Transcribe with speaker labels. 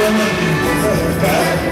Speaker 1: gonna Thank you.